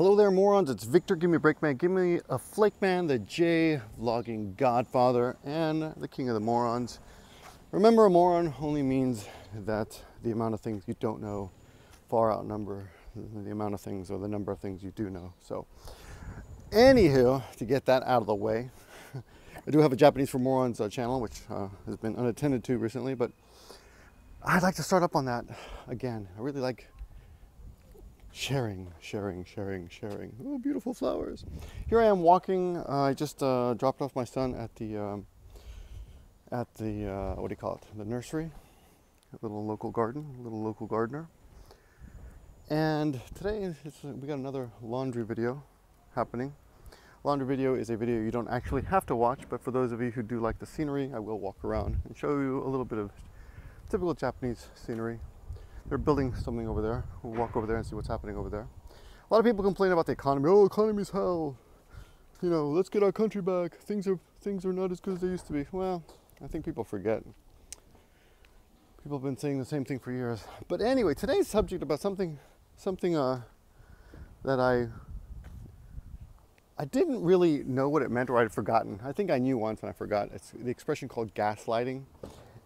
Hello there, morons. It's Victor. Give me a break, man. Give me a flake, man. The J vlogging godfather and the king of the morons. Remember, a moron only means that the amount of things you don't know far outnumber the amount of things or the number of things you do know. So, anywho, to get that out of the way, I do have a Japanese for Morons uh, channel, which uh, has been unattended to recently, but I'd like to start up on that again. I really like sharing, sharing, sharing, sharing. Oh, beautiful flowers. Here I am walking. Uh, I just uh, dropped off my son at the um, at the uh, what do you call it? The nursery, a little local garden, a little local gardener. And today we got another laundry video happening. Laundry video is a video you don't actually have to watch, but for those of you who do like the scenery, I will walk around and show you a little bit of typical Japanese scenery they're building something over there. We'll walk over there and see what's happening over there. A lot of people complain about the economy. Oh, economy's hell. You know, let's get our country back. Things are things are not as good as they used to be. Well, I think people forget. People have been saying the same thing for years. But anyway, today's subject about something something uh, that I I didn't really know what it meant or I'd forgotten. I think I knew once and I forgot. It's the expression called gaslighting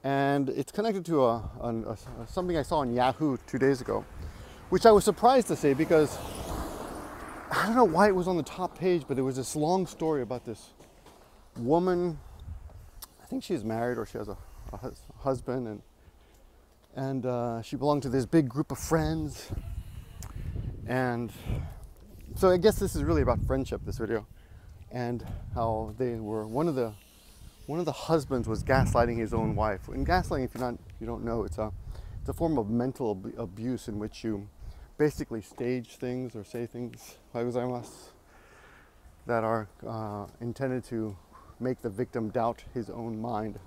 and it's connected to a, a, a, something I saw on Yahoo two days ago, which I was surprised to see because I don't know why it was on the top page, but there was this long story about this woman. I think she's married or she has a, husband, and and uh, she belonged to this big group of friends. And so I guess this is really about friendship. This video, and how they were one of the one of the husbands was gaslighting his own wife. And gaslighting, if you're not, you don't know, it's a, it's a form of mental ab- abuse in which you basically stage things or say things that are uh, intended to make the victim doubt his own mind.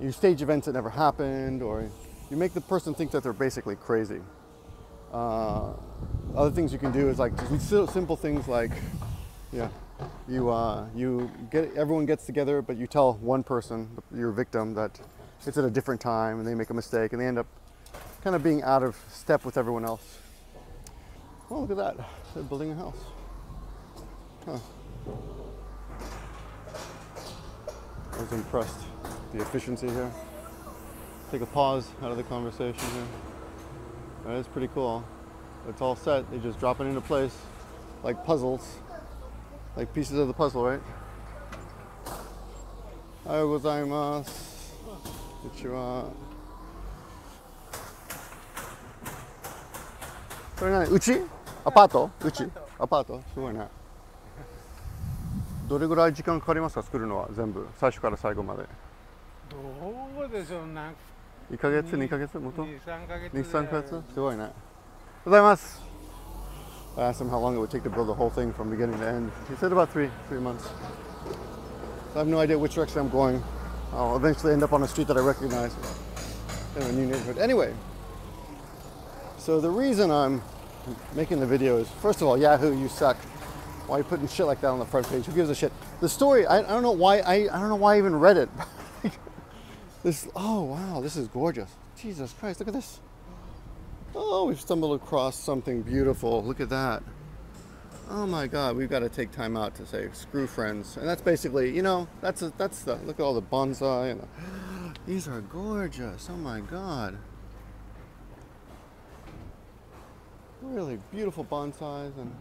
You stage events that never happened, or you make the person think that they're basically crazy. Uh, other things you can do is like simple things like, yeah you uh, you get everyone gets together, but you tell one person, your victim, that it's at a different time, and they make a mistake, and they end up kind of being out of step with everyone else. Oh, look at that! They're building a house. Huh. I was impressed. The efficiency here. Take a pause out of the conversation here. That is pretty cool. It's all set. They just drop it into place like puzzles like pieces of the puzzle, right? おはようございます。こんにちは。これ何うちアパートうちアパートすごいね。どれぐらい時間かかりますか作るのは全部最初から最後まで。どうでしょうな。1ヶ月2ヶ月もと ?2、3ヶ月。2、3ヶ月すごいね。おはようございます。I asked him how long it would take to build the whole thing from beginning to end. He said about three, three months. So I have no idea which direction I'm going. I'll eventually end up on a street that I recognize in a new neighborhood. Anyway, so the reason I'm making the video is, first of all, Yahoo, you suck. Why are you putting shit like that on the front page? Who gives a shit? The story, I, I don't know why, I, I don't know why I even read it. this, oh wow, this is gorgeous. Jesus Christ, look at this. Oh, we've stumbled across something beautiful. Look at that. Oh my God, we've got to take time out to say screw friends. And that's basically, you know, that's a, that's the, look at all the bonsai and the, these are gorgeous. Oh my God. Really beautiful bonsais and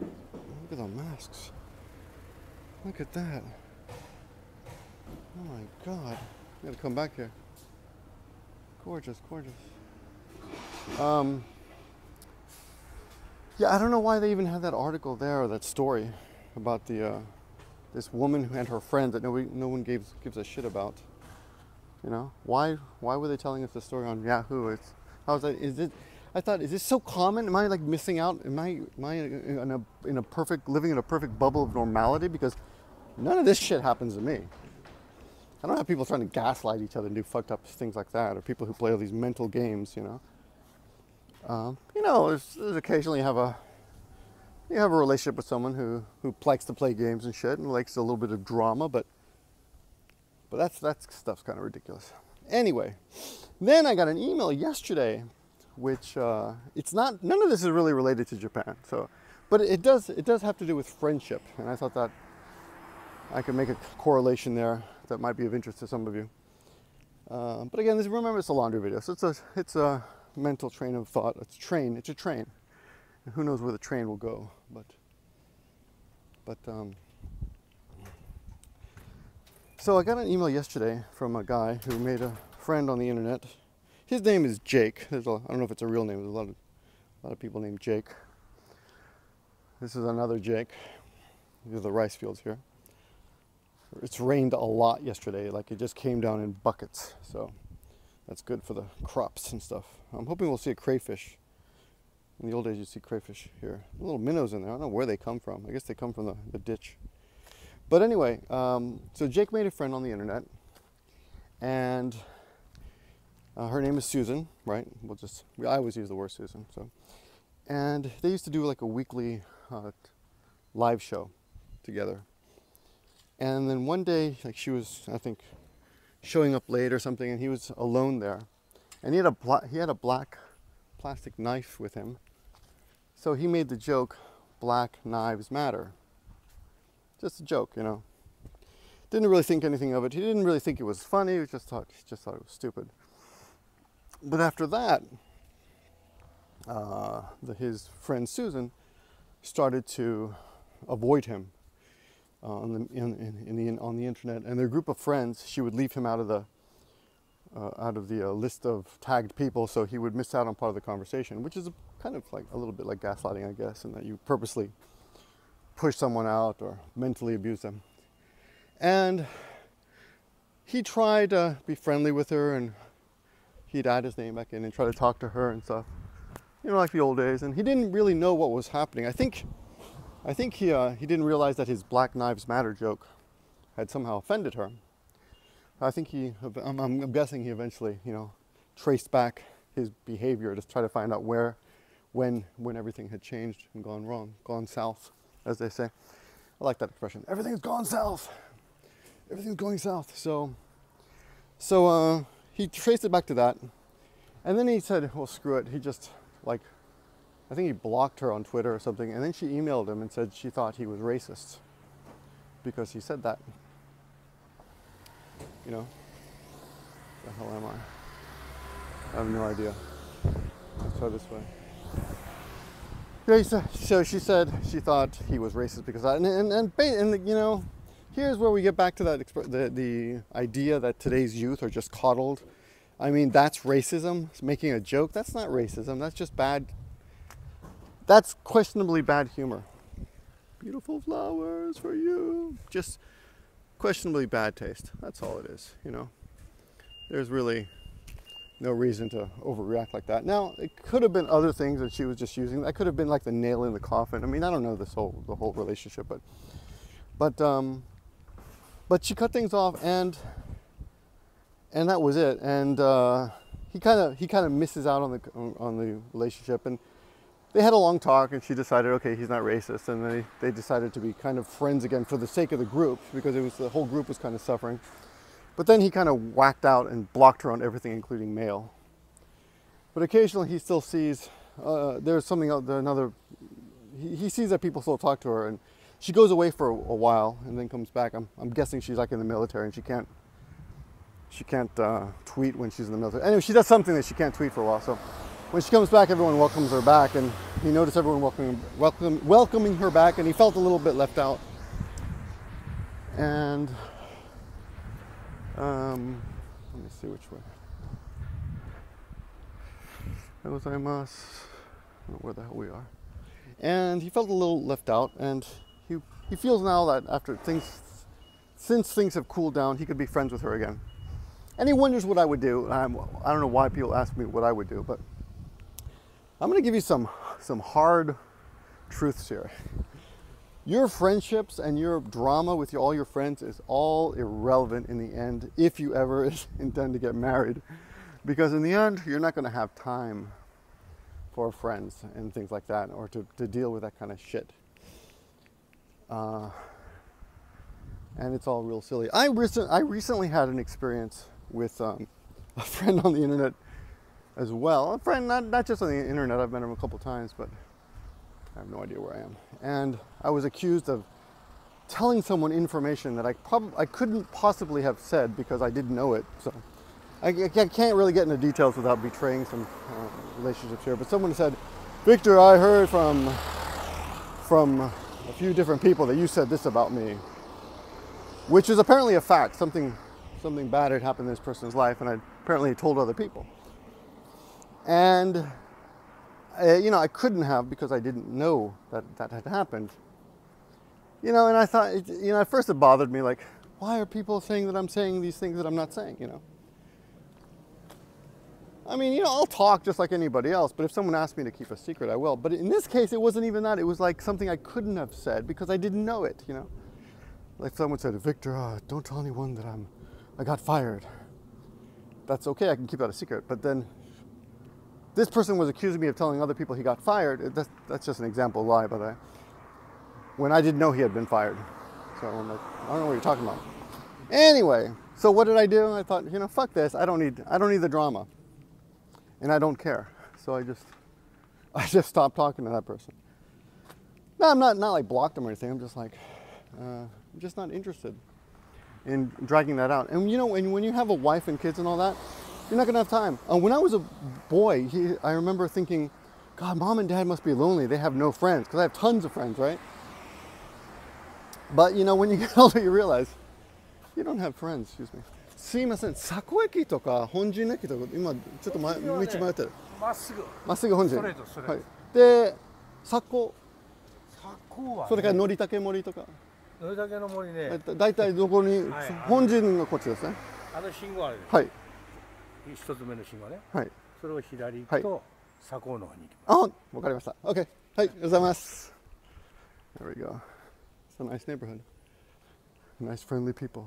look at the masks. Look at that. Oh my God. I gotta come back here. Gorgeous, gorgeous. Um, yeah, I don't know why they even had that article there or that story about the uh, this woman who and her friend that nobody, no one gives gives a shit about. You know, why why were they telling us the story on Yahoo? It's I was like, is it? I thought, is this so common? Am I like missing out? Am I am I in a in a perfect living in a perfect bubble of normality? Because none of this shit happens to me. I don't have people trying to gaslight each other and do fucked up things like that, or people who play all these mental games. You know. Um, you know, there's, there's occasionally you have a you have a relationship with someone who who likes to play games and shit and likes a little bit of drama, but but that's that stuff's kind of ridiculous. Anyway, then I got an email yesterday which uh, it's not. None of this is really related to Japan. So, but it does. It does have to do with friendship, and I thought that I could make a correlation there that might be of interest to some of you. Uh, but again, this, remember it's a laundry video, so it's a it's a mental train of thought. It's a train. It's a train. And who knows where the train will go? But but um, so I got an email yesterday from a guy who made a friend on the internet. His name is Jake. There's a, I don't know if it's a real name. There's a lot of a lot of people named Jake. This is another Jake. These are the rice fields here. It's rained a lot yesterday. Like it just came down in buckets. So that's good for the crops and stuff. I'm hoping we'll see a crayfish. In the old days, you'd see crayfish here. Little minnows in there. I don't know where they come from. I guess they come from the, the ditch. But anyway, um, so Jake made a friend on the internet, and uh, her name is Susan, right? We'll just, I always use the word Susan. So, and they used to do like a weekly uh, live show together. And then one day, like she was, I think, showing up late or something, and he was alone there, and he had a he had a black plastic knife with him. So he made the joke, "Black knives matter." Just a joke, you know. Didn't really think anything of it. He didn't really think it was funny. He just thought he just thought it was stupid. But after that, uh, the, his friend Susan started to avoid him uh, on the in, in, in the on the internet, and their group of friends, she would leave him out of the uh, out of the uh, list of tagged people, so he would miss out on part of the conversation, which is a, kind of like a little bit like gaslighting, I guess, in that you purposely push someone out or mentally abuse them. And he tried to be friendly with her, and he'd add his name back in and try to talk to her and stuff, you know, like the old days. And he didn't really know what was happening. I think I think he, uh, he didn't realize that his Black Knives Matter joke had somehow offended her. I think he, I'm, I'm guessing he eventually, you know, traced back his behavior to try to find out where, when, when everything had changed and gone wrong, gone south, as they say. I like that expression. Everything's gone south. Everything's going south. So, so uh, he traced it back to that, and then he said, "Well, screw it." He just like I think he blocked her on Twitter or something, and then she emailed him and said she thought he was racist because he said that. You know? The hell am I? I have no idea. Let's try this way. Yeah, so, she said she thought he was racist because that, and and and, and you know, here's where we get back to that the the idea that today's youth are just coddled. I mean, that's racism. It's making a joke. That's not racism. That's just bad that's questionably bad humor. Beautiful flowers for you. Just questionably bad taste. That's all it is, you know. There's really no reason to overreact like that. Now, it could have been other things that she was just using. That could have been like the nail in the coffin. I mean, I don't know this whole the whole relationship, but but um but she cut things off and and that was it. And uh, he kind of he kind of misses out on the on the relationship and they had a long talk and she decided, okay, he's not racist. And they, they decided to be kind of friends again for the sake of the group because it was the whole group was kind of suffering. But then he kind of whacked out and blocked her on everything, including mail. But occasionally he still sees uh, there's something else, another, he, he, sees that people still talk to her and she goes away for a, a, while and then comes back. I'm, I'm guessing she's like in the military and she can't, she can't uh, tweet when she's in the military. Anyway, she does something that she can't tweet for a while. So when she comes back, everyone welcomes her back, and he noticed everyone welcoming, welcome, welcoming her back, and he felt a little bit left out. And um, let me see which way. Gozaimasu. I don't know where the hell we are. And he felt a little left out, and he he feels now that after things, since things have cooled down, he could be friends with her again. And he wonders what I would do. I'm, I don't know why people ask me what I would do, but I'm going to give you some some hard truths here. Your friendships and your drama with all your friends is all irrelevant in the end if you ever intend to get married. Because in the end, you're not going to have time for friends and things like that or to, to deal with that kind of shit. Uh, and it's all real silly. I, recent, I recently had an experience with um, a friend on the internet as well. A friend, not, not just on the internet, I've met him a couple times, but I have no idea where I am. And I was accused of telling someone information that I probably I couldn't possibly have said because I didn't know it. So I, I can't really get into details without betraying some uh, relationships here. But someone said, "Victor, I heard from from a few different people that you said this about me," which is apparently a fact. Something something bad had happened in this person's life, and I apparently told other people. And uh, you know, I couldn't have because I didn't know that that had happened. You know, and I thought, you know, at first it bothered me, like, why are people saying that I'm saying these things that I'm not saying, you know? I mean, you know, I'll talk just like anybody else, but if someone asks me to keep a secret, I will. But in this case, it wasn't even that. It was like something I couldn't have said because I didn't know it, you know? Like someone said, Victor, uh, don't tell anyone that I'm, I got fired. That's okay, I can keep that a secret. But then this person was accusing me of telling other people he got fired. That's, that's just an example lie, by the way. When I didn't know he had been fired. So I'm like, I don't know what you're talking about. Anyway, so what did I do? I thought, you know, fuck this. I don't need, I don't need the drama and I don't care. So I just, I just stopped talking to that person. No, I'm not not like blocked them or anything. I'm just like, uh, I'm just not interested in dragging that out. And you know, when when you have a wife and kids and all that, you're not gonna have time. Uh, when I was a boy, he, I remember thinking, God, mom and dad must be lonely. They have no friends because I have tons of friends, right? But you know, when you get older, you realize you don't have friends. Excuse me. すいません、佐古駅とか本陣駅とか今ちょっと、ま、道迷ってる。まっすぐまっすぐ本陣。ストレートストレートはい。で、佐古、佐古は、ね、それからのりたけ森とか、どれだけの森ねだだいたいどこに、はい本陣がこっちですね。あの信号あるではい 一つ目の信号ねはい。それを左行はいくと、佐古の方に行きますあ、わかりました。OK。はい、ありがとうございます。There we go. It's a nice neighborhood. Nice, friendly people.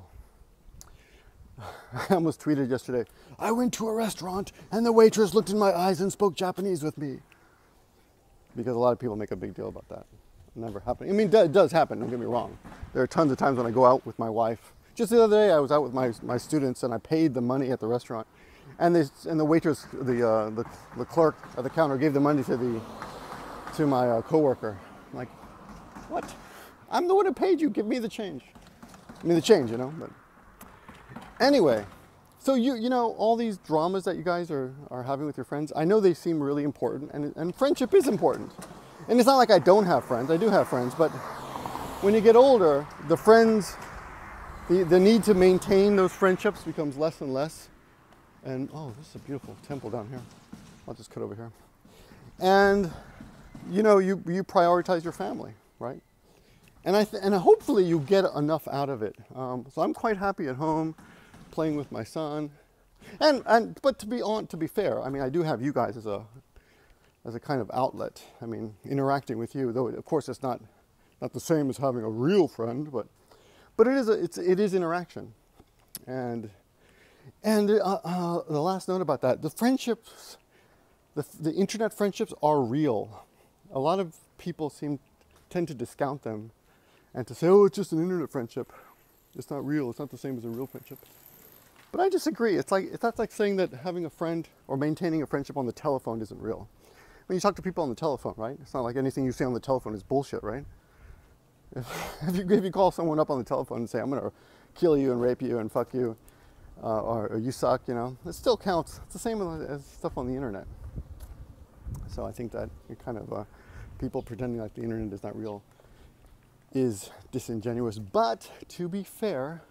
I almost tweeted yesterday. I went to a restaurant and the waitress looked in my eyes and spoke Japanese with me. Because a lot of people make a big deal about that. Never happening. I mean, it does happen. Don't get me wrong. There are tons of times when I go out with my wife. Just the other day, I was out with my, my students and I paid the money at the restaurant, and and the waitress, the, uh, the the clerk at the counter gave the money to the to my uh, coworker. I'm like, what? I'm the one who paid you. Give me the change. I mean, the change, you know. But anyway, so you you know all these dramas that you guys are are having with your friends. I know they seem really important, and and friendship is important. And it's not like I don't have friends. I do have friends, but when you get older, the friends, the, the need to maintain those friendships becomes less and less. And oh, this is a beautiful temple down here. I'll just cut over here. And you know, you, you prioritize your family, right? And I and hopefully you get enough out of it. Um, so I'm quite happy at home, playing with my son, and and but to be on to be fair, I mean I do have you guys as a as a kind of outlet. I mean interacting with you, though of course it's not not the same as having a real friend, but but it is a, it's it is interaction, and and uh, uh, the last note about that, the friendships, the, the internet friendships are real. A lot of people seem tend to discount them and to say, oh, it's just an internet friendship. It's not real. It's not the same as a real friendship. But I disagree. It's like that's like saying that having a friend or maintaining a friendship on the telephone isn't real. When you talk to people on the telephone, right? It's not like anything you say on the telephone is bullshit, right? If you, if you call someone up on the telephone and say, I'm going to kill you and rape you and fuck you, uh, or, or you suck, you know, it still counts. It's the same as, stuff on the internet. So I think that kind of uh, people pretending like the internet is not real is disingenuous. But to be fair,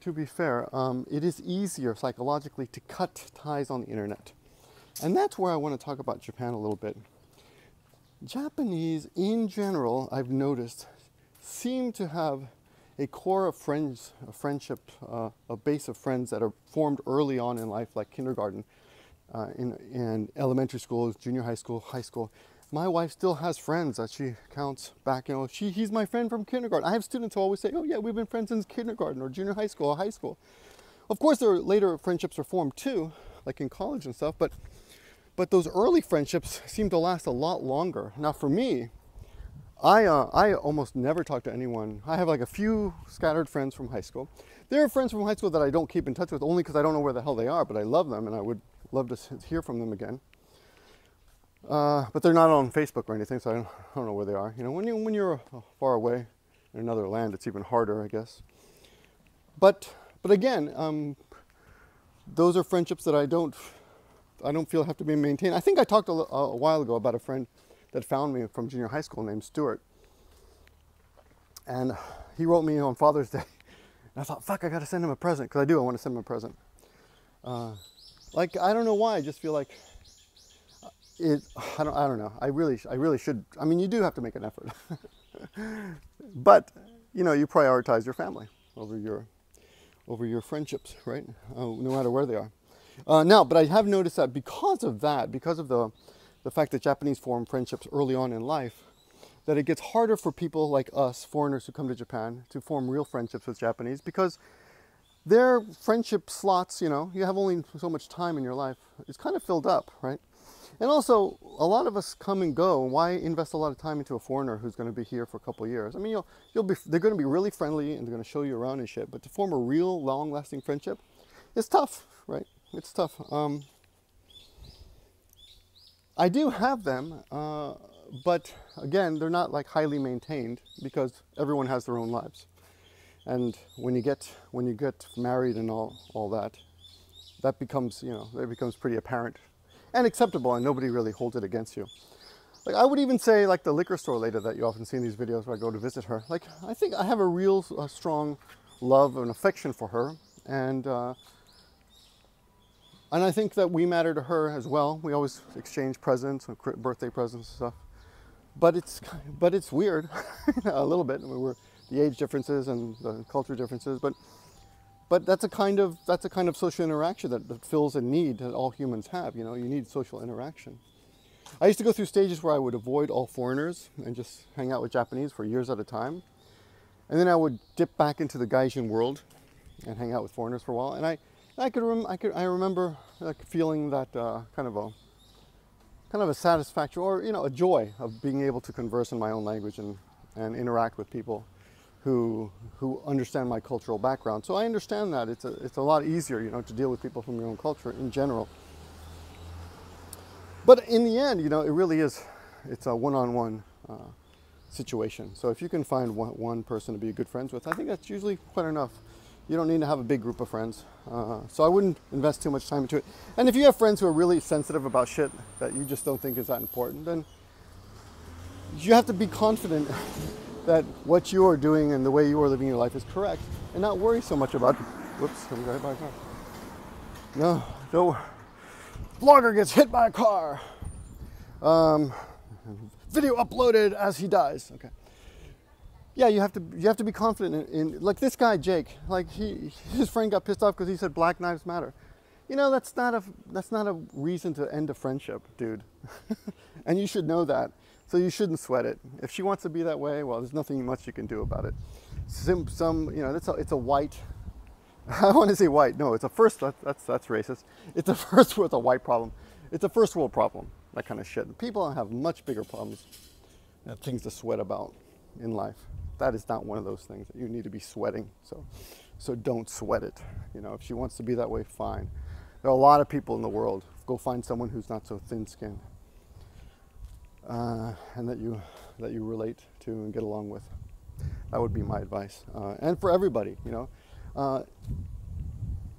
to be fair, um, it is easier psychologically to cut ties on the internet. And that's where I want to talk about Japan a little bit. Japanese, in general, I've noticed, seem to have a core of friends, a friendship, uh, a base of friends that are formed early on in life, like kindergarten, uh, in, in elementary school, junior high school, high school. My wife still has friends that she counts back. You know, she he's my friend from kindergarten. I have students who always say, "Oh yeah, we've been friends since kindergarten or junior high school or high school." Of course, there are later friendships are formed too, like in college and stuff. But but those early friendships seem to last a lot longer. Now, for me, I, uh, I almost never talk to anyone. I have like a few scattered friends from high school. There are friends from high school that I don't keep in touch with only because I don't know where the hell they are, but I love them and I would love to hear from them again. Uh, but they're not on Facebook or anything, so I don't, I don't know where they are. You know, when you when you're uh, far away in another land, it's even harder, I guess. But but again, um, those are friendships that I don't I don't feel have to be maintained. I think I talked a, a while ago about a friend that found me from junior high school named Stuart, and he wrote me on Father's Day. And I thought, fuck, I gotta send him a present because I do. I want to send him a present. Uh, like I don't know why. I just feel like it. I don't. I don't know. I really. I really should. I mean, you do have to make an effort, but you know, you prioritize your family over your over your friendships, right? Uh, no matter where they are. Uh, now, but I have noticed that because of that, because of the the fact that Japanese form friendships early on in life, that it gets harder for people like us, foreigners who come to Japan, to form real friendships with Japanese because their friendship slots, you know, you have only so much time in your life. It's kind of filled up, right? And also, a lot of us come and go. Why invest a lot of time into a foreigner who's going to be here for a couple years? I mean, you'll, you'll be, they're going to be really friendly and they're going to show you around and shit. But to form a real, long-lasting friendship, it's tough, right? It's tough. Um, I do have them, uh, but again, they're not like highly maintained because everyone has their own lives. And when you get when you get married and all all that, that becomes you know that becomes pretty apparent and acceptable, and nobody really holds it against you. Like I would even say, like the liquor store lady that you often see in these videos where I go to visit her. Like I think I have a real uh, strong love and affection for her, and uh, and I think that we matter to her as well. We always exchange presents, uh, birthday presents and stuff. But it's but it's weird, a little bit. I mean, we're the age differences and the culture differences, but but that's a kind of that's a kind of social interaction that, that fills a need that all humans have. You know, you need social interaction. I used to go through stages where I would avoid all foreigners and just hang out with Japanese for years at a time, and then I would dip back into the Gaijin world and hang out with foreigners for a while. And I I could rem- I could I remember like feeling that uh, kind of a kind of a satisfaction or you know a joy of being able to converse in my own language and, and interact with people who who understand my cultural background. So I understand that it's a it's a lot easier you know to deal with people from your own culture in general. But in the end, you know, it really is it's a one-on-one uh, situation. So if you can find one, one person to be good friends with, I think that's usually quite enough. You don't need to have a big group of friends. Uh, so I wouldn't invest too much time into it. And if you have friends who are really sensitive about shit that you just don't think is that important, then you have to be confident that what you are doing and the way you are living your life is correct and not worry so much about, whoops, I'm right by a car. No, no, vlogger gets hit by a car. Um, video uploaded as he dies. Okay yeah, you have to you have to be confident in, in like this guy Jake. Like he his friend got pissed off because he said Black Lives Matter. You know that's not a that's not a reason to end a friendship, dude. and you should know that. So you shouldn't sweat it. If she wants to be that way, well, there's nothing much you can do about it. Some some you know it's a it's a white. I want to say white. No, it's a first. That, that's that's racist. It's a first world a white problem. It's a first world problem. That kind of shit. People have much bigger problems, uh, things to sweat about in life that is not one of those things that you need to be sweating. So, so don't sweat it. You know, if she wants to be that way, fine. There are a lot of people in the world. Go find someone who's not so thin-skinned, uh, and that you that you relate to and get along with. That would be my advice, uh, and for everybody. You know, uh,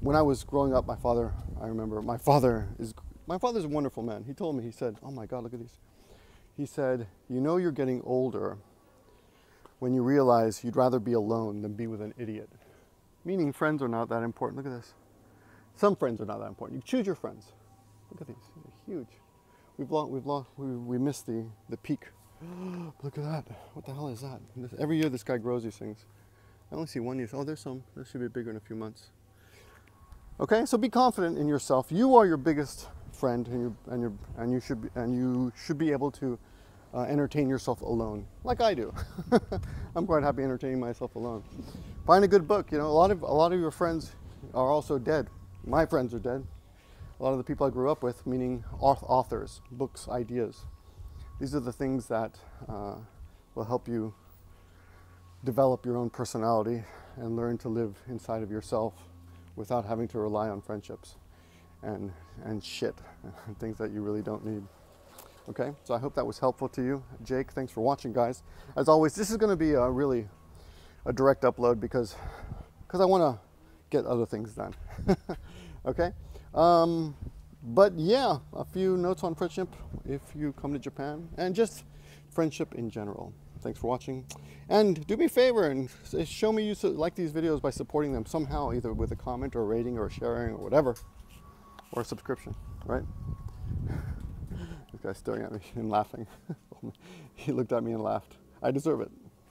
when I was growing up, my father. I remember my father is my father's a wonderful man. He told me. He said, "Oh my God, look at these." He said, "You know, you're getting older." When you realize you'd rather be alone than be with an idiot. Meaning, friends are not that important. Look at this. Some friends are not that important. You choose your friends. Look at these. They're huge. We've lost. We've lost. We, we missed the the peak. Look at that. What the hell is that? This, every year this guy grows these things. I only see one use. Oh, there's some. This should be bigger in a few months. Okay, so be confident in yourself. You are your biggest friend, and you and you and you should be, and you should be able to uh, entertain yourself alone, like I do. I'm quite happy entertaining myself alone. Find a good book. You know, a lot of a lot of your friends are also dead. My friends are dead. A lot of the people I grew up with, meaning authors, books, ideas. These are the things that uh, will help you develop your own personality and learn to live inside of yourself without having to rely on friendships. and and shit, and things that you really don't need. Okay, so I hope that was helpful to you, Jake. Thanks for watching, guys. As always, this is going to be a really a direct upload because because I want to get other things done. okay, um, but yeah, a few notes on friendship if you come to Japan and just friendship in general. Thanks for watching, and do me a favor and show me you like these videos by supporting them somehow, either with a comment or rating or sharing or whatever, or a subscription. Right? Guy's staring at me and laughing. he looked at me and laughed. I deserve it.